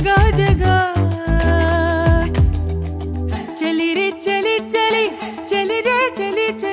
जगह जगह चली रे चली चली चली रे चली चली।